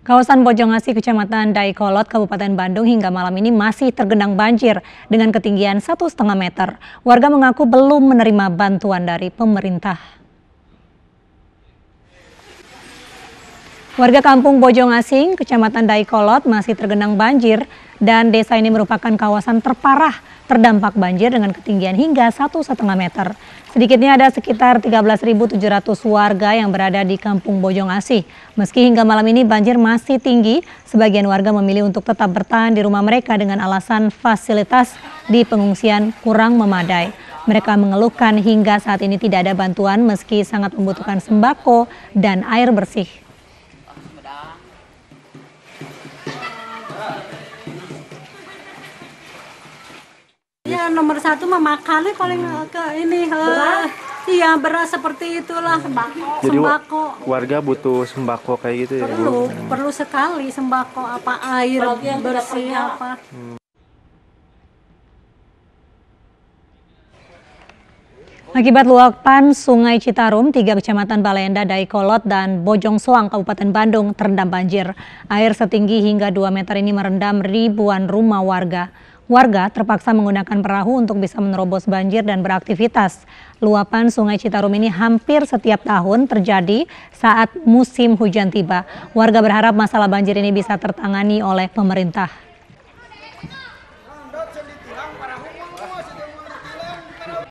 Kawasan Bojongasi, Kecamatan Daikolot, Kabupaten Bandung hingga malam ini masih tergenang banjir dengan ketinggian satu setengah meter. Warga mengaku belum menerima bantuan dari pemerintah. Warga kampung Bojongasi, Kecamatan Daikolot masih tergenang banjir dan desa ini merupakan kawasan terparah terdampak banjir dengan ketinggian hingga satu setengah meter. Sedikitnya ada sekitar 13.700 warga yang berada di Kampung Bojong Asih. Meski hingga malam ini banjir masih tinggi, sebagian warga memilih untuk tetap bertahan di rumah mereka dengan alasan fasilitas di pengungsian kurang memadai. Mereka mengeluhkan hingga saat ini tidak ada bantuan meski sangat membutuhkan sembako dan air bersih. Ya nomor satu mah makannya paling hmm. ke ini uh, iya beras seperti itulah sembako. Jadi sembako. warga butuh sembako kayak gitu ya perlu hmm. perlu sekali sembako apa air bersih apa. Hmm. Akibat luapan Sungai Citarum, tiga kecamatan Balenda, Daikolot, dan Bojong Soang, Kabupaten Bandung terendam banjir. Air setinggi hingga 2 meter ini merendam ribuan rumah warga. Warga terpaksa menggunakan perahu untuk bisa menerobos banjir dan beraktivitas. Luapan Sungai Citarum ini hampir setiap tahun terjadi saat musim hujan tiba. Warga berharap masalah banjir ini bisa tertangani oleh pemerintah.